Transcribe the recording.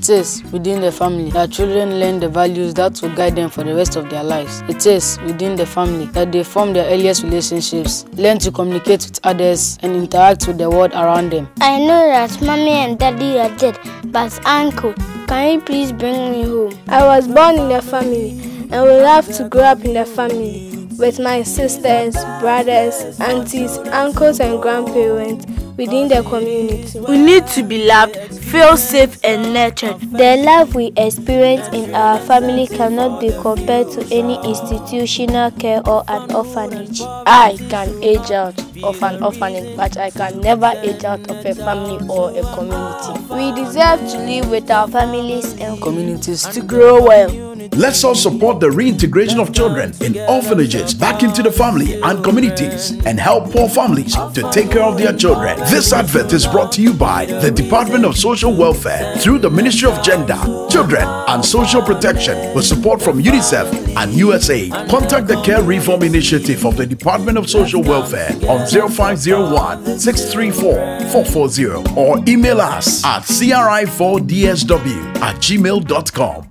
It is within the family that children learn the values that will guide them for the rest of their lives. It is within the family that they form their earliest relationships, learn to communicate with others, and interact with the world around them. I know that mommy and daddy are dead, but uncle, can you please bring me home? I was born in the family and will have to grow up in the family with my sisters, brothers, aunties, uncles, and grandparents within the community. We need to be loved, feel safe, and nurtured. The love we experience in our family cannot be compared to any institutional care or an orphanage. I can age out of an orphanage, but I can never age out of a family or a community. We deserve to live with our families and Communities To grow well. Let's all support the reintegration of children in orphanages back into the family and communities and help poor families to take care of their children. This advert is brought to you by the Department of Social Welfare through the Ministry of Gender, Children and Social Protection with support from UNICEF and USAID. Contact the Care Reform Initiative of the Department of Social Welfare on 0501 634 440 or email us at cri4dsw at gmail.com.